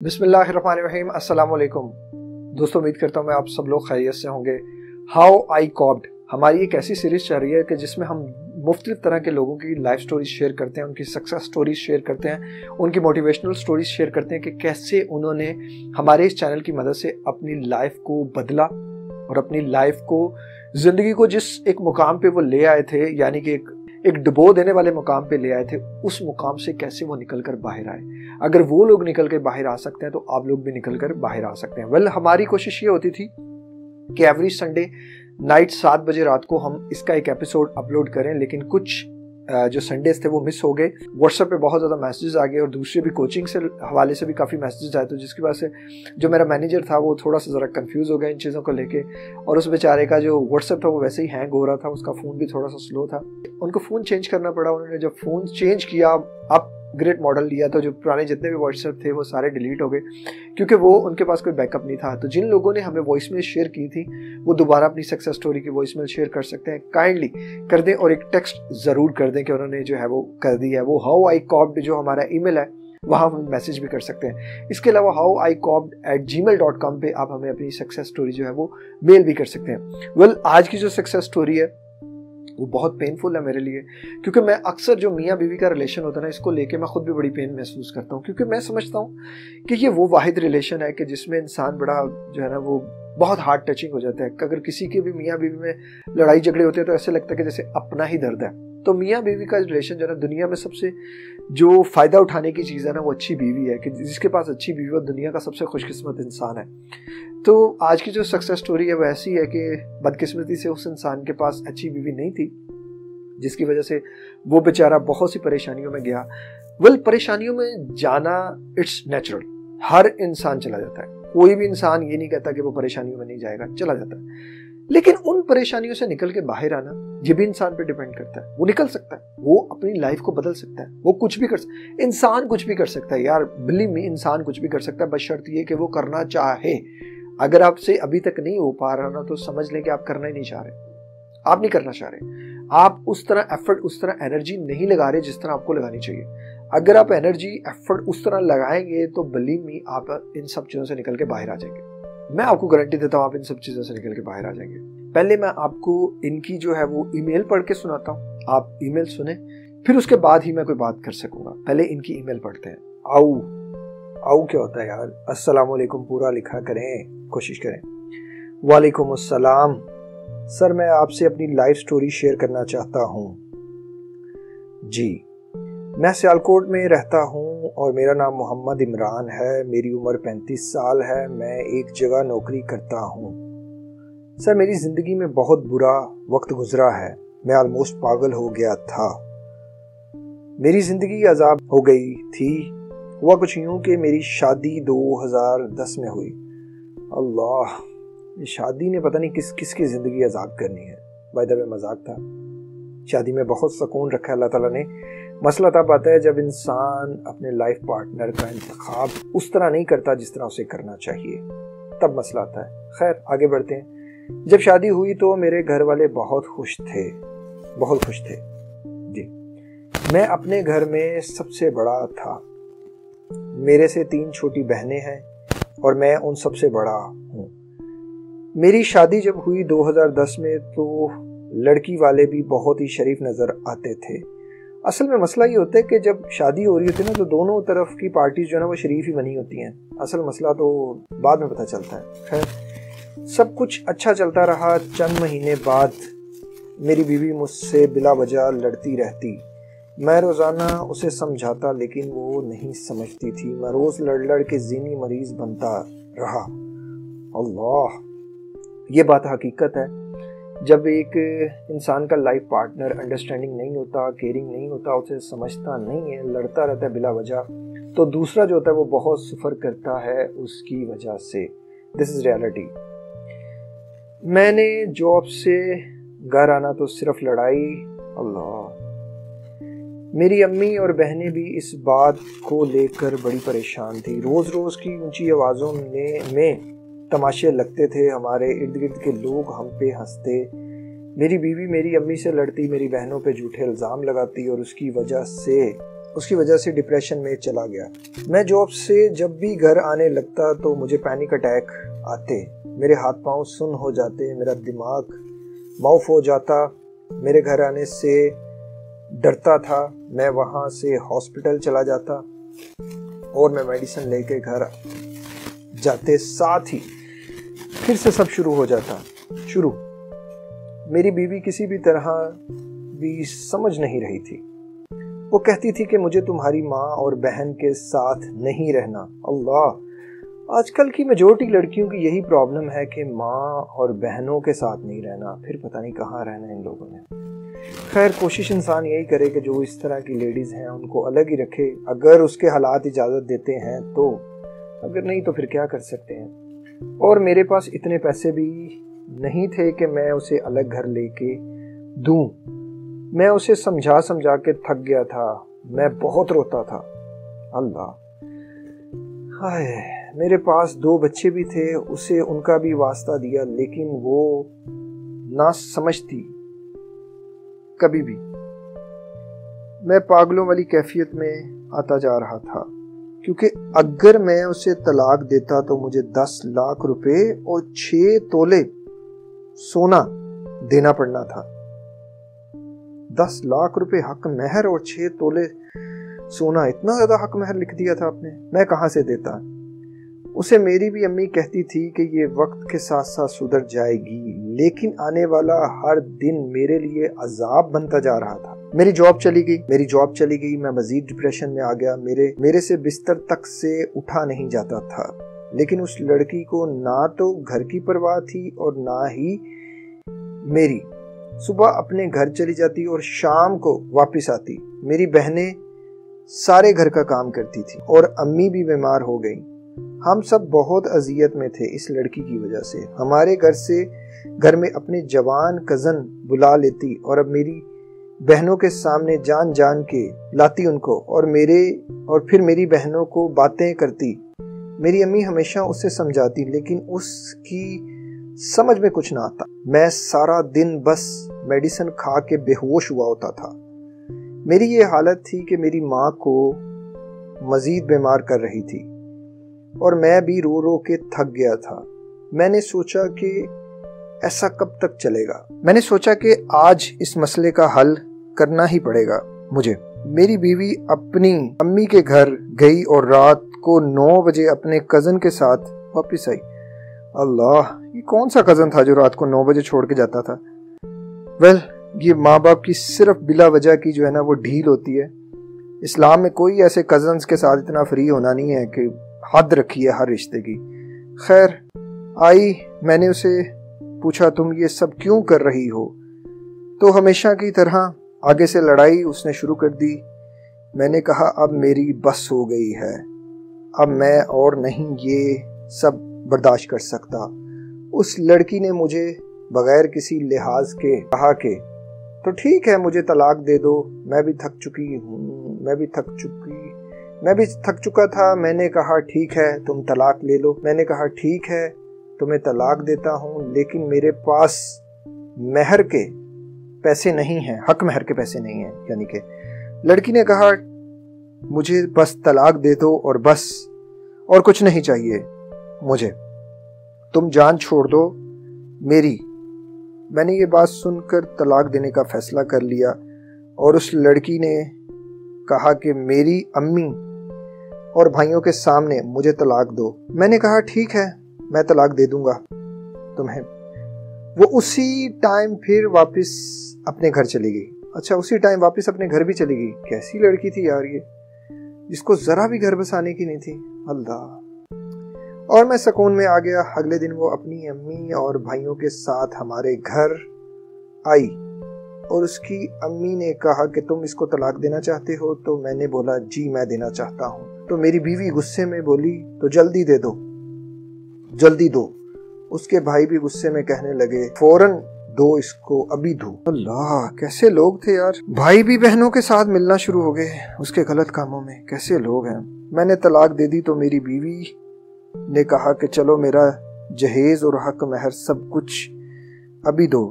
अस्सलाम वालेकुम दोस्तों, उम्मीद करता हूँ मैं आप सब लोग खैरियत से होंगे। हाउ आई कॉप्ड हमारी एक ऐसी सीरीज़ चल रही है कि जिसमें हम मुख्तलिफ़ तरह के लोगों की लाइफ स्टोरीज शेयर करते हैं, उनकी सक्सेस स्टोरीज शेयर करते हैं, उनकी मोटिवेशनल स्टोरीज शेयर करते हैं कि कैसे उन्होंने हमारे इस चैनल की मदद से अपनी लाइफ को बदला और अपनी लाइफ को, ज़िंदगी को जिस एक मुकाम पे वो ले आए थे, यानी कि एक एक डुबो देने वाले मुकाम पे ले आए थे उस मुकाम से कैसे वो निकल कर बाहर आए? अगर वो लोग निकल कर बाहर आ सकते हैं तो आप लोग भी निकल कर बाहर आ सकते हैं। वेल well, हमारी कोशिश ये होती थी कि एवरी संडे नाइट सात बजे रात को हम इसका एक एपिसोड अपलोड करें लेकिन कुछ जो संडेज थे वो मिस हो गए। व्हाट्सएप पे बहुत ज़्यादा मैसेजेस आ गए और दूसरे भी कोचिंग से हवाले से भी काफ़ी मैसेजेस आए तो जिसकी वजह से जो मेरा मैनेजर था वो थोड़ा सा ज़रा कन्फ्यूज़ हो गया इन चीज़ों को लेके। और उस बेचारे का जो व्हाट्सएप था वो वैसे ही हैंग हो रहा था, उसका फ़ोन भी थोड़ा सा स्लो था। उनको फ़ोन चेंज करना पड़ा, उन्होंने जब फ़ोन चेंज किया, अब ग्रेट मॉडल लिया था जो पुराने जितने भी व्हाट्सएप थे वो सारे डिलीट हो गए क्योंकि वो उनके पास कोई बैकअप नहीं था। तो जिन लोगों ने हमें वॉइस मेल शेयर की थी वो दोबारा अपनी सक्सेस स्टोरी की वॉइस मेल शेयर कर सकते हैं। काइंडली कर दें और एक टेक्स्ट ज़रूर कर दें कि उन्होंने जो है वो कर दिया है। वो हाउ आई कॉप्ड जो हमारा ईमेल है वहाँ हम मैसेज भी कर सकते हैं। इसके अलावा how I coped at Gmail dot com पर आप हमें अपनी सक्सेस स्टोरी जो है वो मेल भी कर सकते हैं। वेल well, आज की जो सक्सेस स्टोरी है वो बहुत पेनफुल है मेरे लिए। क्योंकि मैं अक्सर जो मियाँ बीवी का रिलेशन होता है ना, इसको लेके मैं खुद भी बड़ी पेन महसूस करता हूँ। क्योंकि मैं समझता हूँ कि ये वो वाहिद रिलेशन है कि जिसमें इंसान बड़ा जो है ना, वो बहुत हार्ड टचिंग हो जाता है। अगर किसी के भी मियाँ बीवी में लड़ाई झगड़े होते हैं तो ऐसे लगता है कि जैसे अपना ही दर्द है। तो मियाँ बीवी का रिलेशन जो है ना, दुनिया में सबसे जो फ़ायदा उठाने की चीज़ है ना, वो अच्छी बीवी है, कि जिसके पास अच्छी बीवी वो दुनिया का सबसे खुशकिस्मत इंसान है। तो आज की जो सक्सेस स्टोरी है, वो ऐसी है कि बदकिस्मती से उस इंसान के पास अच्छी बीवी नहीं थी, जिसकी वजह से वो बेचारा बहुत सी परेशानियों में गया। वेल परेशानियों में जाना इट्स नेचुरल हर इंसान चला जाता है। कोई भी इंसान ये नहीं कहता कि वो परेशानियों में नहीं जाएगा, चला जाता है। लेकिन उन परेशानियों से निकल के बाहर आना, ये भी इंसान पे डिपेंड करता है। वो निकल सकता है। वो अपनी लाइफ को बदल सकता है। वो कुछ भी कर सकता इंसान कुछ भी कर सकता है यार। बिलीव मी इंसान कुछ भी कर सकता है, बस शर्त ये कि वो करना चाहे। अगर आपसे अभी तक नहीं हो पा रहा ना तो समझ लें कि आप करना ही नहीं चाह रहे। आप नहीं करना चाह रहे। आप उस तरह एफर्ट उस तरह एनर्जी नहीं लगा रहे जिस तरह आपको लगानी चाहिए। अगर आप एनर्जी एफर्ट उस तरह लगाएँगे तो बिलीव मी आप इन सब चीज़ों से निकल के बाहर आ जाएँगे। मैं आपको गारंटी देता हूँ, आप इन सब चीज़ों से निकल के बाहर आ जाएँगे। पहले मैं आपको इनकी जो है वो ईमेल पढ़ के सुनाता हूँ। आप ईमेल सुने, फिर उसके बाद ही मैं कोई बात कर सकूँगा। पहले इनकी ईमेल पढ़ते हैं। आओ आओ क्या होता है यार? अस्सलाम वालेकुम पूरा लिखा करें, कोशिश करें। वालेकुम अस्सलाम। सर, मैं आपसे अपनी लाइफ स्टोरी शेयर करना चाहता हूँ। जी, मैं सियालकोट में रहता हूँ। और मेरा नाम मोहम्मद इमरान है, मेरी उम्र पैंतीस साल है, मैं एक जगह नौकरी करता हूँ। सर, मेरी ज़िंदगी में बहुत बुरा वक्त गुजरा है, मैं ऑलमोस्ट पागल हो गया था। मेरी ज़िंदगी अजाब हो गई थी, हुआ कुछ यूँ कि मेरी शादी 2010 में हुई। अल्लाह शादी ने पता नहीं किस किस की ज़िंदगी आज़ाद करनी है। भाई दबे मज़ाक था। शादी में बहुत सुकून रखा अल्लाह ताला ने। मसला तब आता है जब इंसान अपने लाइफ पार्टनर का इंतखब उस तरह नहीं करता जिस तरह उसे करना चाहिए। तब मसला आता है। खैर, आगे बढ़ते हैं। जब शादी हुई तो मेरे घर वाले बहुत खुश थे। बहुत खुश थे। जी। मैं अपने घर में सबसे बड़ा था। मेरे से तीन छोटी बहनें हैं और मैं उन सबसे बड़ा हूँ। मेरी शादी जब हुई 2010 में तो लड़की वाले भी बहुत ही शरीफ नज़र आते थे। असल में मसला ये होता है कि जब शादी हो रही होती है ना तो दोनों तरफ़ की पार्टीज़ जो है ना, वो शरीफ ही बनी होती हैं। असल मसला तो बाद में पता चलता है। खैर, सब कुछ अच्छा चलता रहा चंद महीने बाद। मेरी बीवी मुझसे बिला वजह लड़ती रहती। मैं रोज़ाना उसे समझाता, लेकिन वो नहीं समझती थी। मैं रोज़ लड़ लड़ के जीनी मरीज़ बनता रहा। अल्लाह, ये बात हकीकत है। जब एक इंसान का लाइफ पार्टनर अंडरस्टैंडिंग नहीं होता केयरिंग नहीं होता, उसे समझता नहीं है, लड़ता रहता है बिला वजह तो दूसरा जो होता है वो बहुत सफ़र करता है उसकी वजह से। दिस इज़ रियलिटी मैंने जॉब से घर आना तो सिर्फ़ लड़ाई, अल्लाह। मेरी अम्मी और बहनें भी इस बात को लेकर बड़ी परेशान थी। रोज़ रोज़ की ऊँची आवाज़ों में में तमाशे लगते थे, हमारे इर्द गिर्द के लोग हम पे हँसते। मेरी बीवी मेरी अम्मी से लड़ती, मेरी बहनों पे झूठे इल्ज़ाम लगाती और उसकी वजह से, उसकी वजह से डिप्रेशन में चला गया। मैं जॉब से जब भी घर आने लगता तो मुझे पैनिक अटैक आते। मेरे हाथ पाँव सुन हो जाते, मेरा दिमाग माउफ हो जाता, मेरे घर आने से डरता था, मैं वहाँ से हॉस्पिटल चला जाता और मैं मेडिसिन लेके घर जाते साथ ही फिर से सब शुरू हो जाता। शुरू। मेरी बीवी किसी भी तरह भी समझ नहीं रही थी। वो कहती थी कि मुझे तुम्हारी माँ और बहन के साथ नहीं रहना। अल्लाह। आजकल की मेजोरिटी लड़कियों की यही प्रॉब्लम है कि माँ और बहनों के साथ नहीं रहना। फिर पता नहीं कहाँ रहना इन लोगों ने। खैर, कोशिश इंसान यही करे कि जो इस तरह की लेडीज़ हैं, उनको अलग ही रखे। अगर उसके हालात इजाज़त देते हैं तो अगर नहीं तो फिर क्या कर सकते हैं? और मेरे पास इतने पैसे भी नहीं थे कि मैं उसे अलग घर लेके दूँ। मैं उसे समझा समझा के थक गया था। मैं बहुत रोता था। अल्लाह। हाय, मेरे पास दो बच्चे भी थे, उसे उनका भी वास्ता दिया, लेकिन वो ना समझती कभी भी। मैं पागलों वाली कैफियत में आता जा रहा था। क्योंकि अगर मैं उसे तलाक देता तो मुझे दस लाख रुपए और छह तोले सोना देना पड़ना था। दस लाख रुपए हक महर और छह तोले सोना, इतना ज़्यादा हक महर लिख दिया था आपने। मैं कहाँ से देता? उसे मेरी भी अम्मी कहती थी कि ये वक्त के साथ साथ सुधर जाएगी, लेकिन आने वाला हर दिन मेरे लिए अजाब बनता जा रहा था। मेरी जॉब चली गई, मेरी जॉब चली गई, मैं मजीद डिप्रेशन में आ गया। मेरे मेरे से बिस्तर तक से उठा नहीं जाता था। लेकिन उस लड़की को ना तो घर की परवाह थी और ना ही मेरी। सुबह अपने घर चली जाती और शाम को वापस आती। मेरी बहनें सारे घर का काम करती थी और अम्मी भी बीमार हो गई। हम सब बहुत अजियत में थे इस लड़की की वजह से। हमारे घर से, घर में अपने जवान कज़न बुला लेती और अब मेरी बहनों के सामने जान जान के लाती उनको और मेरे और फिर मेरी बहनों को बातें करती। मेरी अम्मी हमेशा उसे समझाती, लेकिन उसकी समझ में कुछ ना आता। मैं सारा दिन बस मेडिसिन खा के बेहोश हुआ होता था। मेरी ये हालत थी कि मेरी माँ को मजीद बीमार कर रही थी और मैं भी रो रो के थक गया था। मैंने सोचा कि ऐसा कब तक चलेगा? मैंने सोचा कि आज इस मसले का हल करना ही पड़ेगा। मुझे। मेरी बीवी अपनी अम्मी के घर गई और रात को नौ बजे अपने कज़न के साथ वापस आई। अल्लाह ये कौन सा कज़न था जो रात को नौ बजे छोड़ के जाता था? वेल well, ये माँ बाप की सिर्फ़ बिला वजह की जो है ना वो ढील होती है। इस्लाम में कोई ऐसे कजन्स के साथ इतना फ्री होना नहीं है कि हद रखी है हर रिश्ते की। खैर आई मैंने उसे पूछा तुम ये सब क्यों कर रही हो? तो हमेशा की तरह आगे से लड़ाई उसने शुरू कर दी। मैंने कहा, अब मेरी बस हो गई है। अब मैं और नहीं ये सब बर्दाश्त कर सकता। उस लड़की ने मुझे बगैर किसी लिहाज के कहा के तो ठीक है, मुझे तलाक दे दो। मैं भी थक चुकी हूँ, मैं भी थक चुकी, मैं भी थक चुका था। मैंने कहा, ठीक है, तुम तलाक ले लो। मैंने कहा, ठीक है, तुम्हें तलाक देता हूँ, लेकिन मेरे पास महर के पैसे नहीं हैं, हक महर के पैसे नहीं हैं, यानी कि लड़की ने कहा, मुझे बस तलाक दे दो और बस, और कुछ नहीं चाहिए मुझे। तुम जान छोड़ दो मेरी। मैंने ये बात सुनकर तलाक देने का फैसला कर लिया, और उस लड़की ने कहा कि मेरी अम्मी और भाइयों के सामने मुझे तलाक दो। मैंने कहा, ठीक है, मैं तलाक दे दूँगा तुम्हें। वो उसी टाइम फिर वापस अपने घर चली गई। अच्छा उसी टाइम वापस अपने घर भी चली गई। कैसी लड़की थी यार ये, जिसको जरा भी घर बसाने की नहीं थी। अल्लाह। और मैं सुकून में आ गया। अगले दिन वो अपनी अम्मी और भाइयों के साथ हमारे घर आई और उसकी अम्मी ने कहा कि तुम इसको तलाक देना चाहते हो? तो मैंने बोला, जी, मैं देना चाहता हूँ। तो मेरी बीवी गुस्से में बोली तो जल्दी दे दो, जल्दी दो। उसके भाई भी गुस्से में कहने लगे, फ़ौरन दो इसको अभी दो अल्लाह, कैसे लोग थे यार। भाई भी बहनों के साथ मिलना शुरू हो गए उसके गलत कामों में। कैसे लोग हैं। मैंने तलाक दे दी तो मेरी बीवी ने कहा कि, चलो मेरा जहेज और हक महर सब कुछ अभी दो।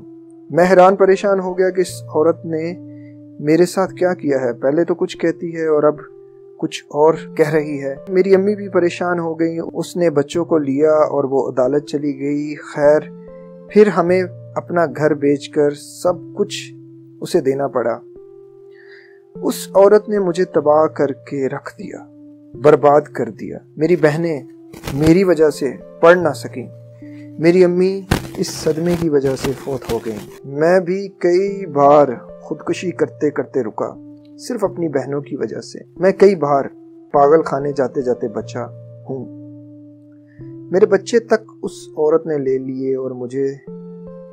मैं हैरान परेशान हो गया कि इस औरत ने मेरे साथ क्या किया है। पहले तो कुछ कहती है और अब कुछ और कह रही है। मेरी अम्मी भी परेशान हो गई, उसने बच्चों को लिया और वो अदालत चली गई। खैर, फिर हमें अपना घर बेचकर सब कुछ उसे देना पड़ा। उस औरत ने मुझे तबाह करके रख दिया, बर्बाद कर दिया। मेरी बहनें मेरी वजह से पढ़ ना सकी। मेरी अम्मी इस सदमे की वजह से फोत हो गई। मैं भी कई बार खुदकुशी करते करते रुका। सिर्फ़ अपनी बहनों की वजह से। मैं कई बार पागल खाने जाते जाते बचा हूँ। मेरे बच्चे तक उस औरत ने ले लिए और मुझे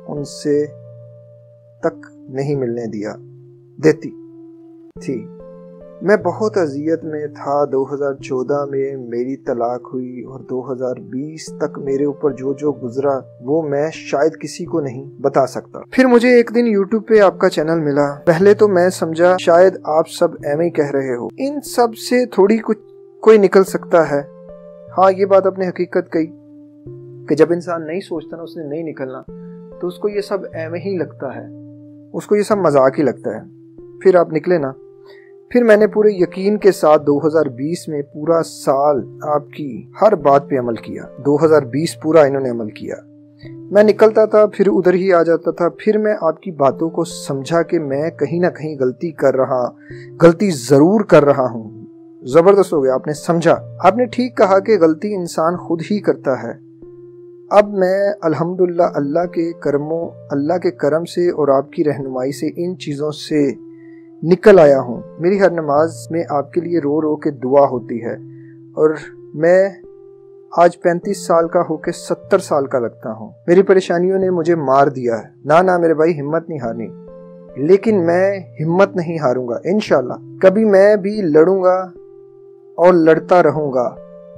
उनसे तक नहीं मिलने दिया। देती थी। मैं बहुत अजियत में था 2014 में मेरी तलाक हुई और 2020 तक मेरे ऊपर जो जो गुजरा, वो मैं शायद किसी को नहीं बता सकता। फिर मुझे एक दिन YouTube पे आपका चैनल मिला। पहले तो मैं समझा, शायद आप सब एम ही कह रहे हो। इन सबसे थोड़ी कुछ, कोई निकल सकता है। हाँ ये बात अपने हकीकत कही, कि जब इंसान नहीं सोचता ना, उसने नहीं निकलना तो उसको ये सब एम ही लगता है। उसको ये सब मज़ाक ही लगता है। फिर आप निकले ना फिर मैंने पूरे यकीन के साथ 2020 में पूरा साल आपकी हर बात पे अमल किया। 2020 पूरा इन्होंने अमल किया। मैं निकलता था, फिर उधर ही आ जाता था। फिर मैं आपकी बातों को समझा कि मैं कहीं ना कहीं गलती कर रहा, गलती ज़रूर कर रहा हूँ। ज़बरदस्त हो गया, आपने समझा। आपने ठीक कहा कि गलती इंसान खुद ही करता है। अब मैं अल्हम्दुलिल्लाह अल्लाह के कर्मों, अल्लाह के करम से और आपकी रहनुमाई से इन चीज़ों से निकल आया हूँ। मेरी हर नमाज़ में आपके लिए रो रो के दुआ होती है। और मैं आज पैंतीस साल का होके सत्तर साल का लगता हूँ। मेरी परेशानियों ने मुझे मार दिया है। ना ना, मेरे भाई, हिम्मत नहीं हारनी। लेकिन मैं हिम्मत नहीं हारूँगा इनशाला कभी मैं भी लड़ूँगा और लड़ता रहूँगा।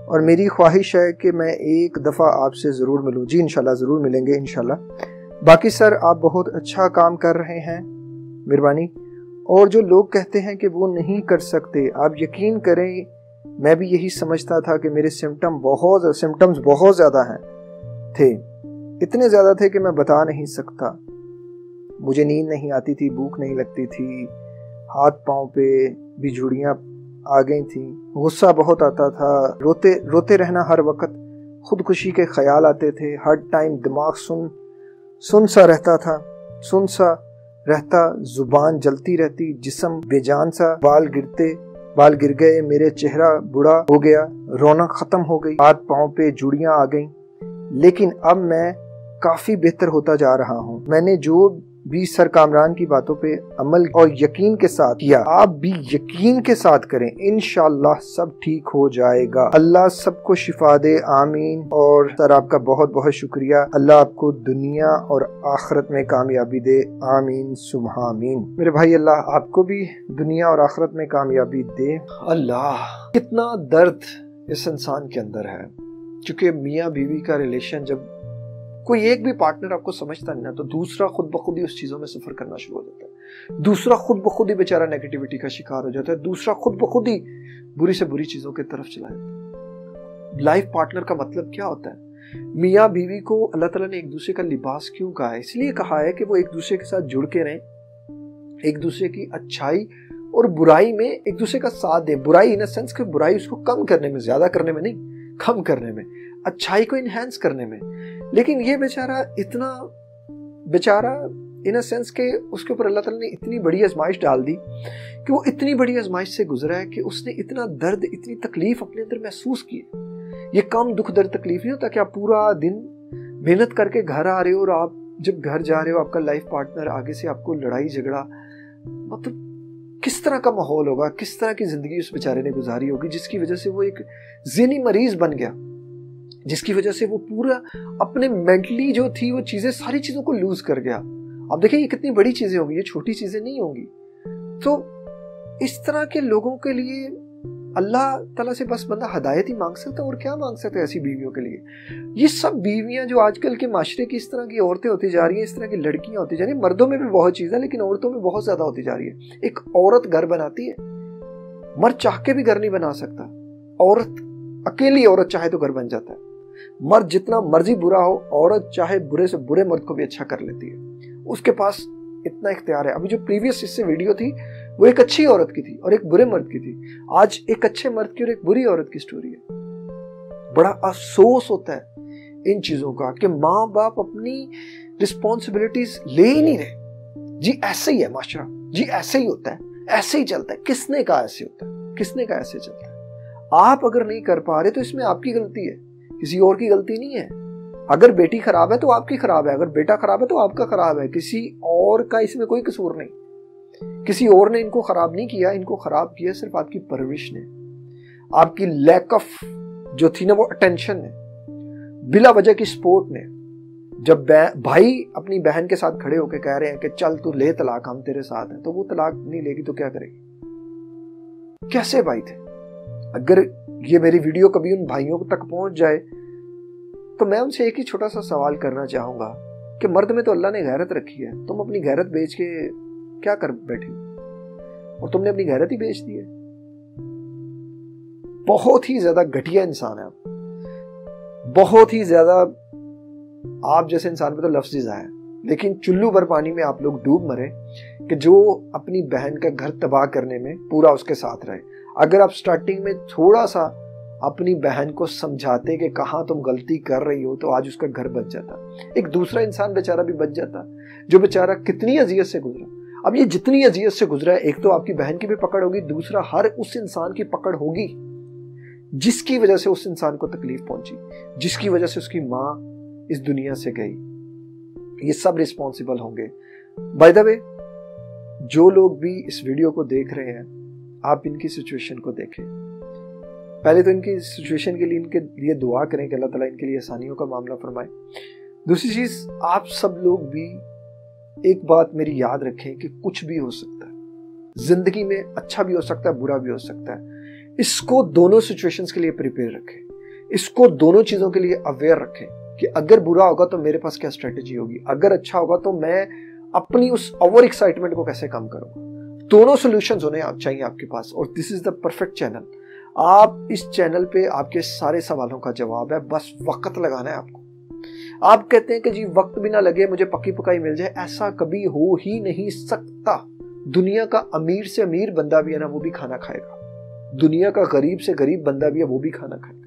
और मेरी ख्वाहिश है कि मैं एक दफ़ा आपसे ज़रूर मिलूँ। जी इनशाला ज़रूर मिलेंगे इनशाला बाकी सर, आप बहुत अच्छा काम कर रहे हैं। मेहरबानी। और जो लोग कहते हैं कि वो नहीं कर सकते, आप यकीन करें, मैं भी यही समझता था कि मेरे सिम्टम बहुत सिम्टम्स बहुत ज़्यादा हैं। थे। इतने ज़्यादा थे कि मैं बता नहीं सकता। मुझे नींद नहीं आती थी, भूख नहीं लगती थी, हाथ पाँव पे भी झुड़ियाँ आ गई थी। गुस्सा बहुत आता था। रोते रोते रहना हर वक्त खुदकुशी के ख्याल आते थे। हर टाइम दिमाग सुन सुन सा रहता था, सुन सा रहता, ज़ुबान जलती रहती, जिसम बेजान सा, बाल गिरते, बाल गिर गए, मेरे चेहरा बुरा हो गया, रौनक खत्म हो गई, हाथ पाँव पे जुड़िया आ गईं। लेकिन अब मैं काफ़ी बेहतर होता जा रहा हूँ। मैंने जो भी सर कामरान की बातों पे अमल और यकीन के साथ किया आप भी यकीन के साथ करें इन सब ठीक हो जाएगा। अल्लाह सबको शिफा दे, आमीन। और सर आपका बहुत बहुत शुक्रिया। अल्लाह आपको दुनिया और आखरत में कामयाबी दे। आमीन सुबहामीन मेरे भाई, अल्लाह आपको भी दुनिया और आखरत में कामयाबी दे। अल्लाह, कितना दर्द इस इंसान के अंदर है। क्योंकि मियाँ बीवी का रिलेशन जब कोई एक भी पार्टनर आपको समझता नहीं ना तो दूसरा खुद ब खुद ही उस चीज़ों में सफ़र करना शुरू हो जाता है। दूसरा खुद ब खुद ही बेचारा नेगेटिविटी का शिकार हो जाता है। दूसरा खुद ब खुद ही बुरी से बुरी चीज़ों की तरफ़ चला जाता है। लाइफ पार्टनर का मतलब क्या होता है? मियाँ बीवी को अल्लाह ताला ने एक दूसरे का लिबास क्यों कहा है? इसलिए कहा है कि वो एक दूसरे के साथ जुड़ के रहें, एक दूसरे की अच्छाई और बुराई में एक दूसरे का साथ दें। बुराई इन सेंस कि बुराई उसको कम करने में, ज़्यादा करने में नहीं, कम करने में। अच्छाई को इनहेंस करने में। लेकिन ये बेचारा इतना, बेचारा इन अ सेंस के उसके ऊपर अल्लाह ताला ने इतनी बड़ी आजमाइश डाल दी कि वो इतनी बड़ी आजमाइश से गुजरा है कि उसने इतना दर्द, इतनी तकलीफ़ अपने अंदर महसूस की ये कम दुख दर्द तकलीफ़ नहीं होता कि आप पूरा दिन मेहनत करके घर आ रहे हो और आप जब घर जा रहे हो, आपका लाइफ पार्टनर आगे से आपको लड़ाई, झगड़ा मतलब किस तरह का माहौल होगा, किस तरह की ज़िंदगी उस बेचारे ने गुजारी होगी, जिसकी वजह से वो एक जिनी मरीज़ बन गया। जिसकी वजह से वो पूरा अपने मेंटली जो थी वो चीज़ें सारी चीज़ों को लूज कर गया। अब देखिए ये कितनी बड़ी चीज़ें होंगी, ये छोटी चीज़ें नहीं होंगी। तो इस तरह के लोगों के लिए अल्लाह तला से बस बंदा हदायत ही मांग सकता है, और क्या मांग सकता है ऐसी बीवियों के लिए? ये सब बीवियाँ जो आजकल के माशरे की इस तरह की औरतें होती जा रही हैं, इस तरह की लड़कियाँ होती जा रही हैं, मर्दों में भी बहुत चीज़ है, लेकिन औरतों में बहुत ज़्यादा होती जा रही है। एक औरत घर बनाती है, मर्द चाह के भी घर नहीं बना सकता। औरत, अकेली औरत चाहे तो घर बन जाता है। मर्द जितना मर्ज़ी बुरा हो, औरत चाहे बुरे से बुरे मर्द को भी अच्छा कर लेती है। उसके पास इतना इख्तियार है। अभी जो प्रीवियस इससे वीडियो थी, वो एक अच्छी औरत की थी और एक बुरे मर्द की थी। आज एक अच्छे मर्द की और एक बुरी औरत की स्टोरी है। बड़ा अफसोस होता है इन चीज़ों का कि माँ बाप अपनी रिस्पॉन्सिबिलिटीज ले ही नहीं रहे। जी ऐसे ही है माशरा जी ऐसे ही होता है। ऐसे ही चलता है। किसने कहा ऐसे होता है? किसने कहा ऐसे चलता है? आप अगर नहीं कर पा रहे तो इसमें आपकी गलती है। किसी और की गलती नहीं है। अगर बेटी खराब है तो आपकी खराब है, अगर बेटा खराब है तो आपका खराब है। किसी और का इसमें कोई कसूर नहीं। किसी और ने इनको खराब नहीं किया, इनको खराब किया सिर्फ़ आपकी परवरिश ने। आपकी लैक ऑफ़ जो थी ना वो अटेंशन ने। बिला वजह की सपोर्ट ने। जब भाई अपनी बहन के साथ खड़े होकर कह रहे हैं कि चल तू ले तलाक, हम तेरे साथ हैं। तो वो तलाक नहीं लेगी तो क्या करेगी? कैसे भाई थे? अगर ये मेरी वीडियो कभी उन भाइयों तक पहुँच जाए तो मैं उनसे एक ही छोटा सा सवाल करना चाहूँगा कि मर्द में तो अल्लाह ने गैरत रखी है, तुम अपनी गैरत बेच के क्या कर बैठे और तुमने अपनी गैरत ही बेच दी है। बहुत ही ज़्यादा घटिया इंसान है आप। बहुत ही ज़्यादा आप जैसे इंसान पे तो लफ्ज आए लेकिन चुल्लू भर पानी में आप लोग डूब मरे कि जो अपनी बहन का घर तबाह करने में पूरा उसके साथ रहे। अगर आप स्टार्टिंग में थोड़ा सा अपनी बहन को समझाते कि कहाँ तुम गलती कर रही हो तो आज उसका घर बच जाता। एक दूसरा इंसान बेचारा भी बच जाता, जो बेचारा कितनी अजियत से गुजरा। अब ये जितनी अजियत से गुजरा है एक तो आपकी बहन की भी पकड़ होगी, दूसरा हर उस इंसान की पकड़ होगी, जिसकी वजह से उस इंसान को तकलीफ़ पहुँची, जिसकी वजह से उसकी माँ इस दुनिया से गई। ये सब रिस्पॉन्सिबल होंगे। बाय द वे जो लोग भी इस वीडियो को देख रहे हैं आप इनकी सिचुएशन को देखें। पहले तो इनकी सिचुएशन के लिए इनके लिए दुआ करें कि अल्लाह ताला इनके लिए आसानियों का मामला फरमाए। दूसरी चीज़, आप सब लोग भी एक बात मेरी याद रखें कि कुछ भी हो सकता है। ज़िंदगी में अच्छा भी हो सकता है, बुरा भी हो सकता है। इसको दोनों सिचुएशंस के लिए प्रिपेयर रखें। इसको दोनों चीज़ों के लिए अवेयर रखें कि अगर बुरा होगा तो मेरे पास क्या स्ट्रेटेजी होगी। अगर अच्छा होगा तो मैं अपनी उस ओवर एक्साइटमेंट को कैसे कम करूँगा? दोनों सोल्यूशन होने आप चाहिए आपके पास, और this is the perfect channel आप इस चैनल पे आपके सारे सवालों का जवाब है, बस वक्त लगाना है आपको। आप कहते हैं कि जी, वक्त भी ना लगे, मुझे पक्की पकाई मिल जाए, ऐसा कभी हो ही नहीं सकता। दुनिया का अमीर से अमीर बंदा भी है ना, वो भी खाना खाएगा। दुनिया का गरीब से गरीब बंदा भी है, वो भी खाना खाएगा।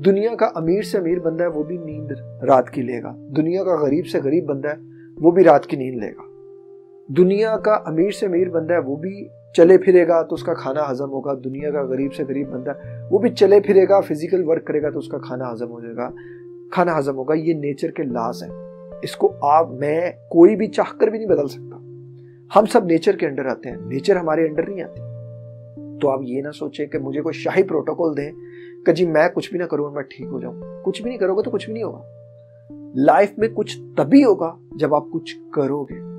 दुनिया का अमीर से अमीर बंदा है, वो भी नींद रात की लेगा। दुनिया का गरीब से गरीब बंदा है, वो भी रात की नींद लेगा। दुनिया का अमीर से अमीर बंदा है, वो भी चले फिरेगा तो उसका खाना हजम होगा। दुनिया का गरीब से गरीब बंदा, वो भी चले फिरेगा फ़िज़िकल वर्क करेगा तो उसका खाना हजम हो जाएगा। खाना हजम होगा, ये नेचर के लाज है। इसको आप, मैं कोई भी चाहकर भी नहीं बदल सकता। हम सब नेचर के अंडर आते हैं। नेचर हमारे अंडर नहीं आती। तो आप ये ना सोचें कि मुझे कोई शाही प्रोटोकॉल दें कि जी मैं कुछ भी ना करूँ मैं ठीक हो जाऊँ। कुछ भी नहीं करोगे तो कुछ भी नहीं होगा। लाइफ में कुछ तभी होगा जब आप कुछ करोगे।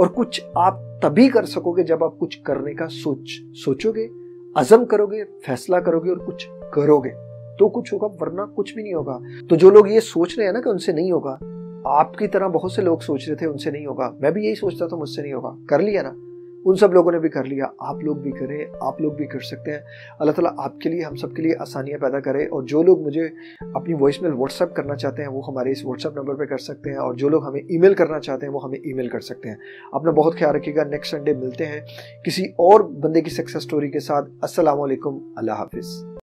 और कुछ आप तभी कर सकोगे जब आप कुछ करने का सोच, सोचोगे, अजम करोगे, फैसला करोगे और कुछ करोगे। तो कुछ होगा वरना कुछ भी नहीं होगा। तो जो लोग ये सोच रहे हैं ना कि उनसे नहीं होगा, आपकी तरह बहुत से लोग सोच रहे थे, उनसे नहीं होगा। मैं भी यही सोचता था, मुझसे नहीं होगा। कर लिया ना। उन सब लोगों ने भी कर लिया। आप लोग भी करें, आप लोग भी कर सकते हैं। अल्लाह ताला आपके लिए, हम सब के लिए आसानियाँ पैदा करें और जो लोग मुझे अपनी वॉइस मेल व्हाट्सअप करना चाहते हैं, वो हमारे इस व्हाट्सअप नंबर पर कर सकते हैं और जो लोग हमें ईमेल करना चाहते हैं, वो हमें ईमेल कर सकते हैं। अपना बहुत ख्याल रखिएगा। नेक्स्ट संडे मिलते हैं किसी और बंदे की सक्सेस स्टोरी के साथ। असलकम अल्लाह हाफिज़।